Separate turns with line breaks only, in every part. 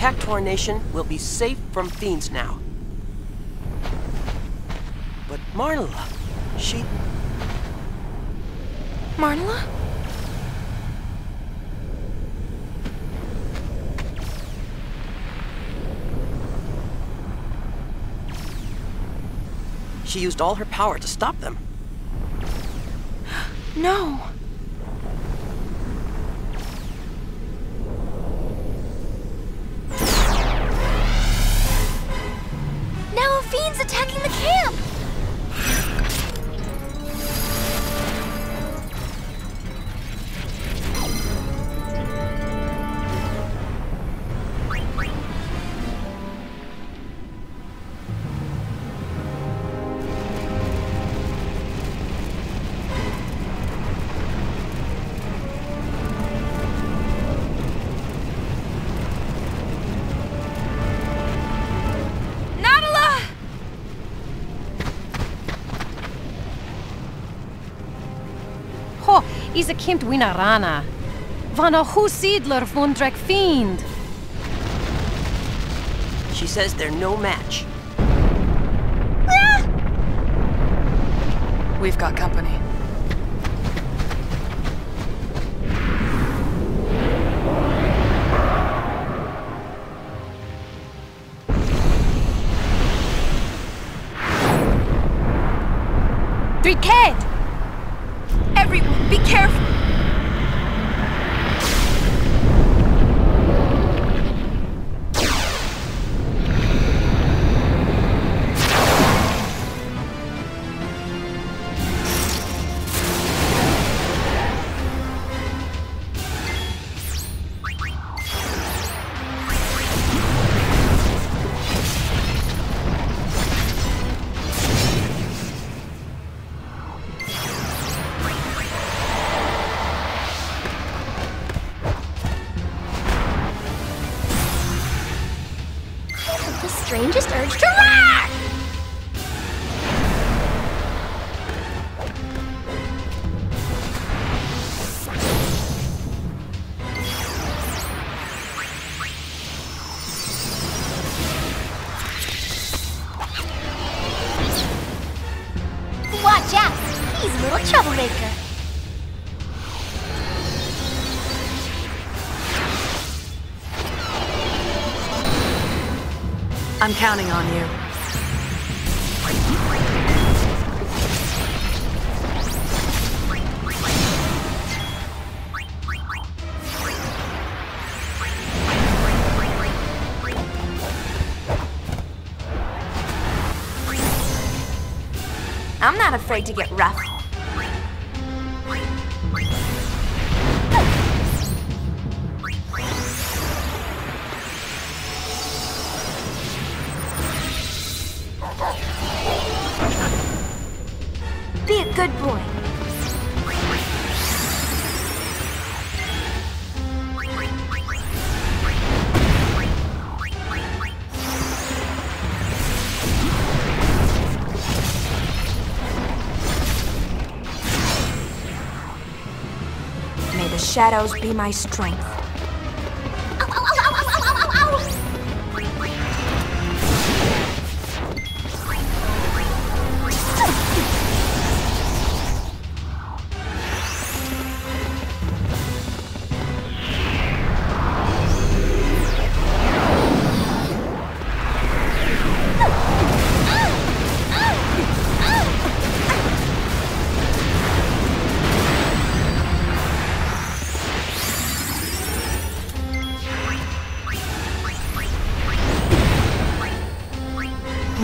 The Cactuar Nation will be safe from fiends now. But Marnela, she...
Marnela?
She used all her power to stop them.
No.
Ho, is a kind winarana. Van a husidler vundrek fiend.
She says they're no match. Ah!
We've got company.
Briquet! Everyone, be careful!
Troublemaker.
I'm counting on you.
I'm not afraid to get rough. Shadows be my strength.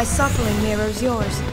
My suffering mirrors yours.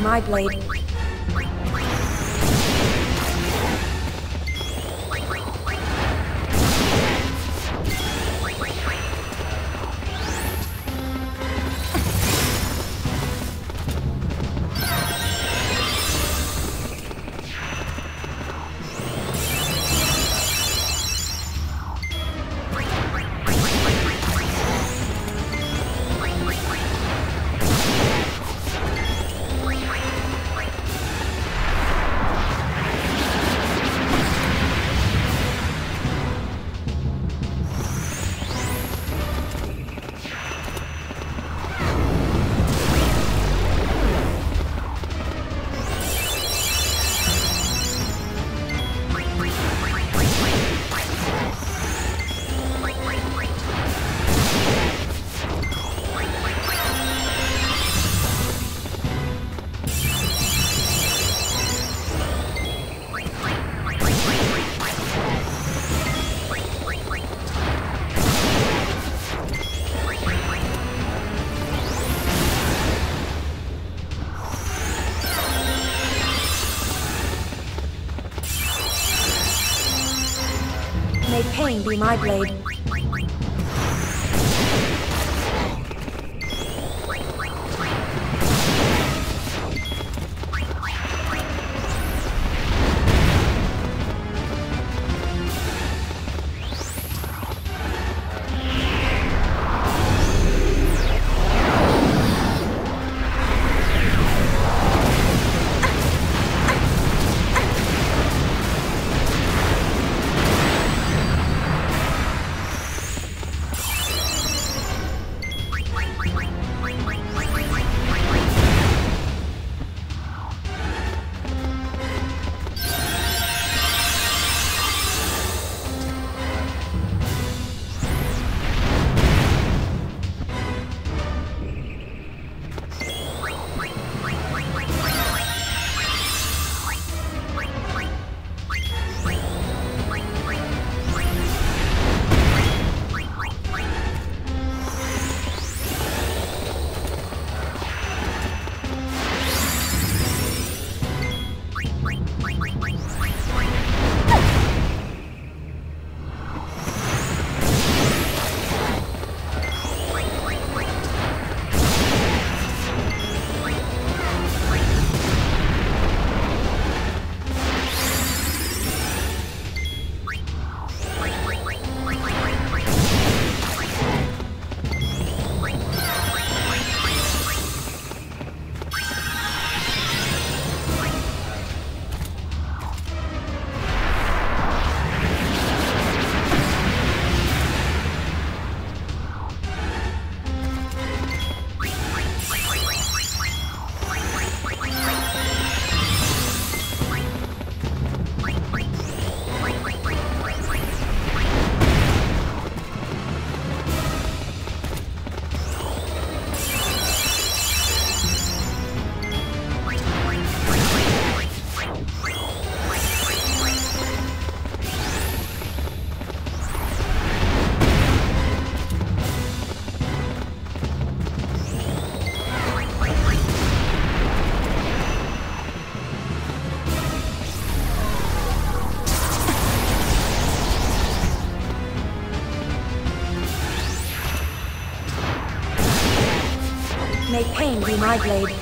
My blade. Pain be my blade. My blade.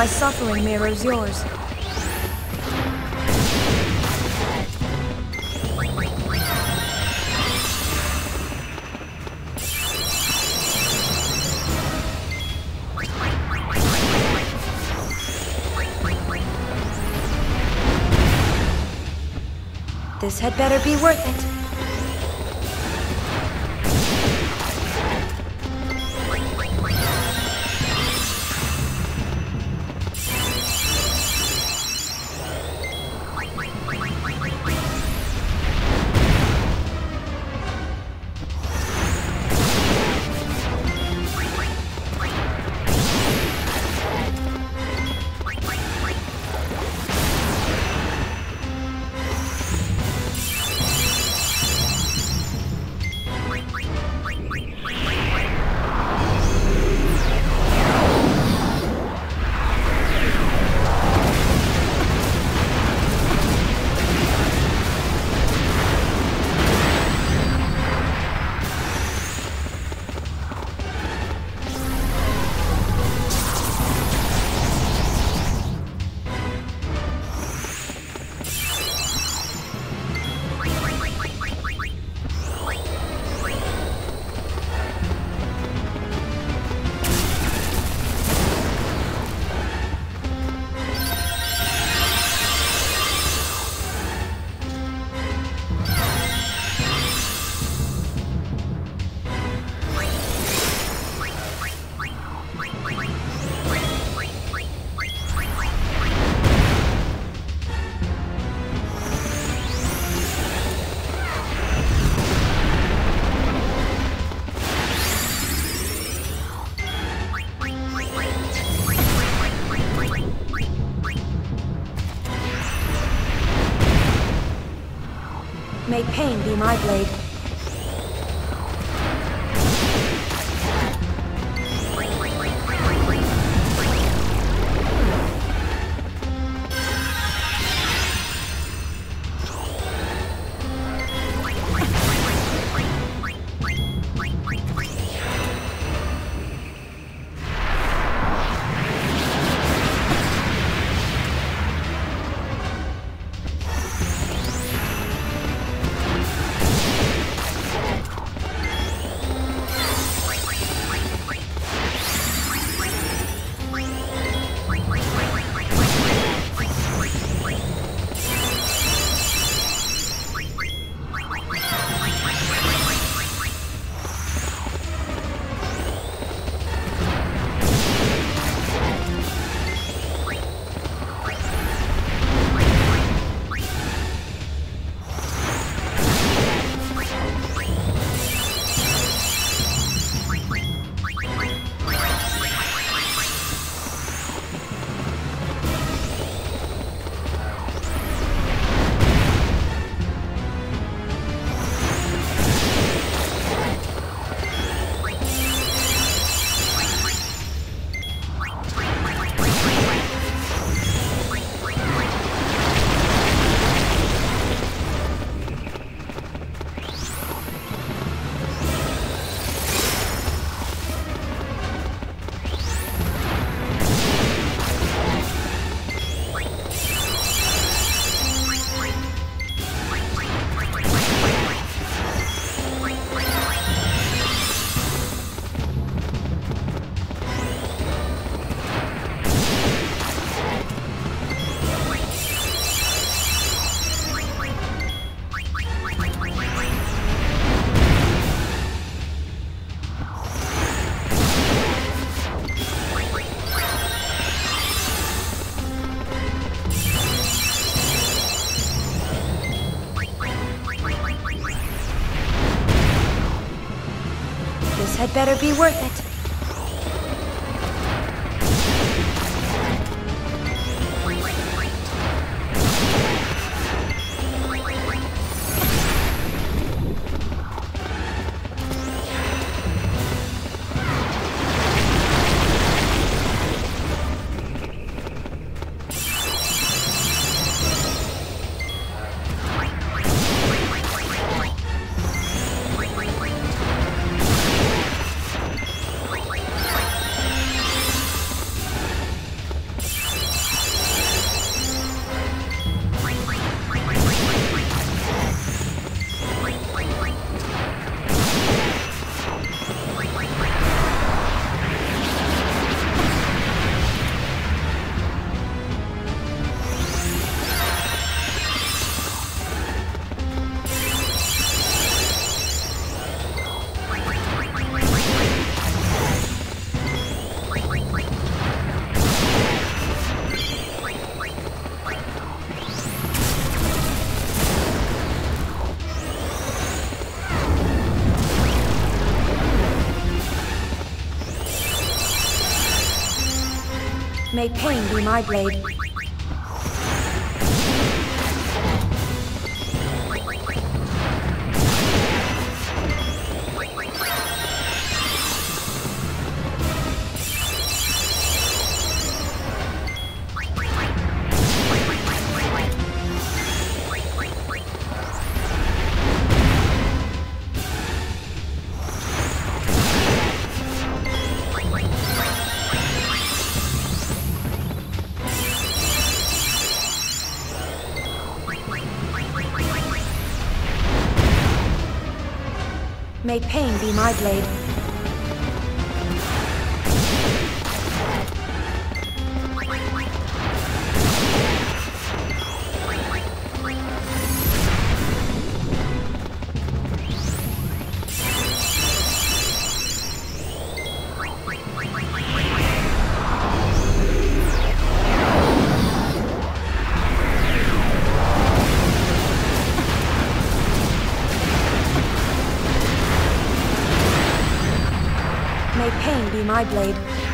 My suffering mirrors yours. This had better be worth it. My blade. Better be worth May pain be my blade. My blade. My blade.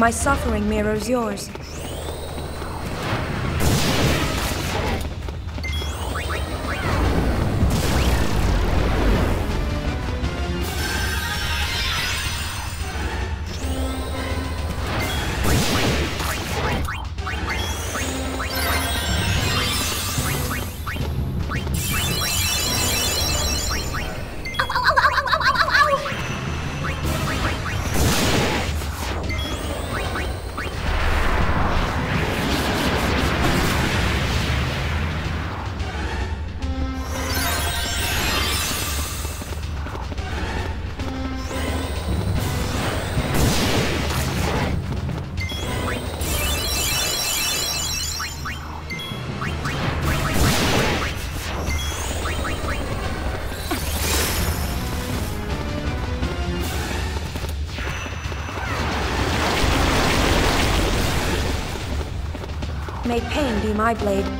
My suffering mirrors yours. Pain be my blade.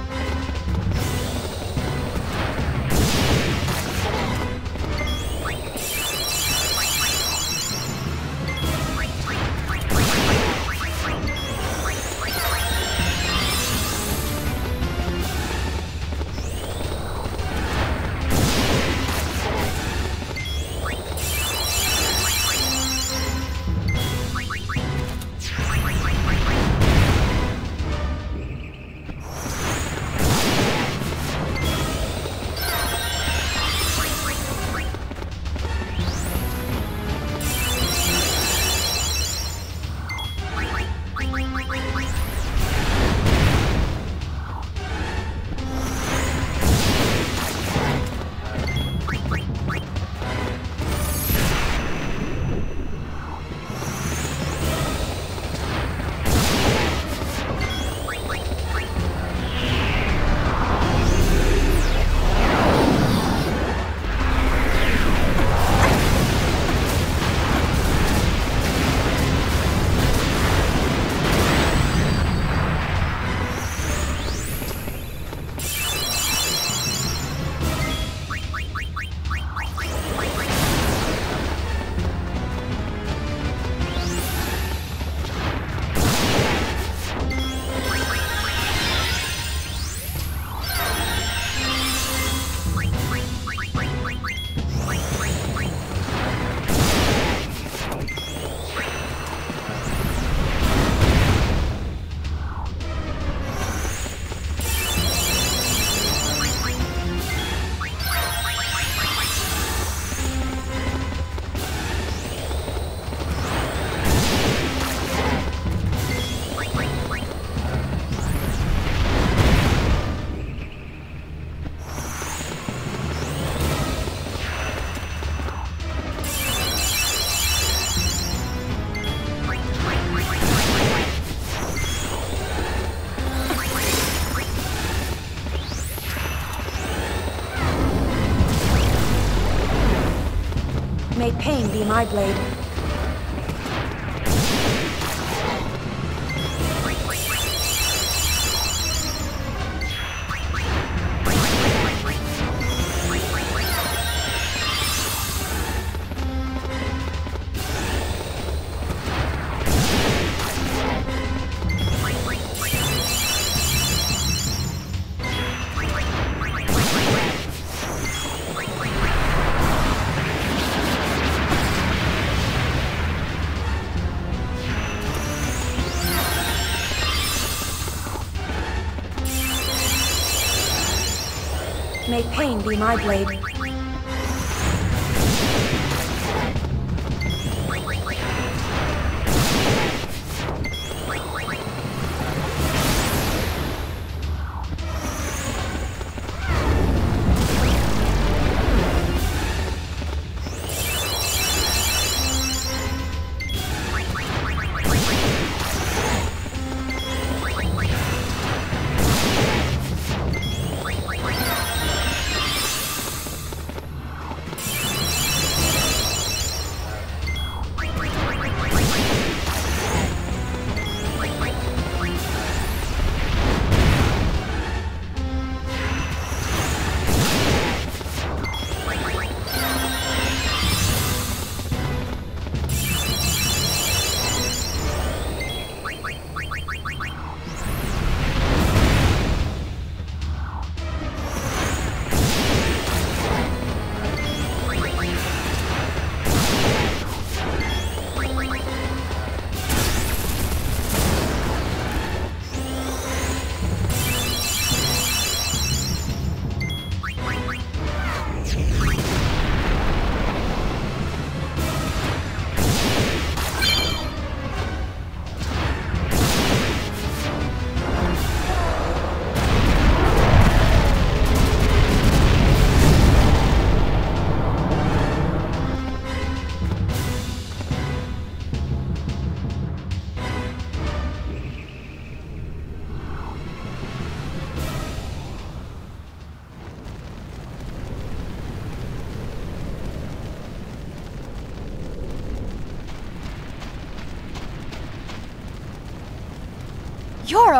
Pain my blade.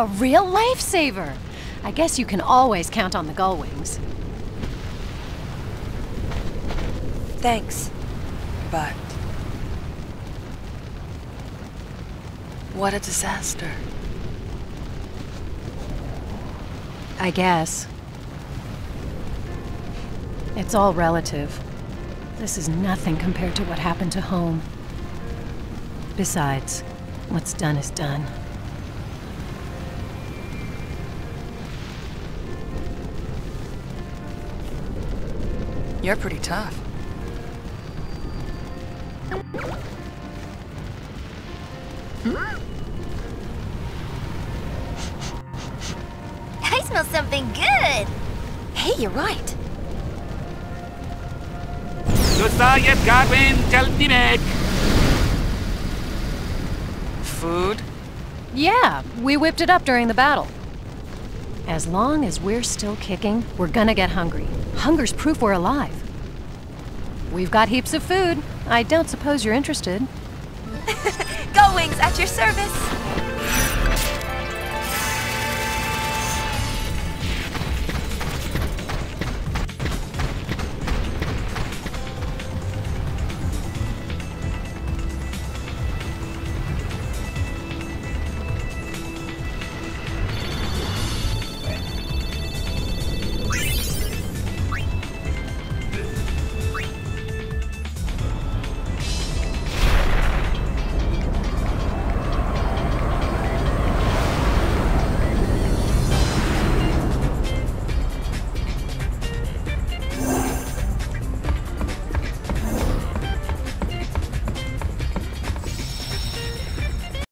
A real lifesaver. I guess you can always count on the Gullwings.
Thanks. But. What a disaster.
I guess. It's all relative. This is nothing compared to what happened to home. Besides, what's done is done.
You're pretty tough.
I smell something good! Hey, you're right.
Food?
Yeah, we whipped it up during the battle. As long as we're still kicking, we're gonna get hungry. Hunger's proof we're alive. We've got heaps of food. I don't suppose you're interested.
Gullwings at your service.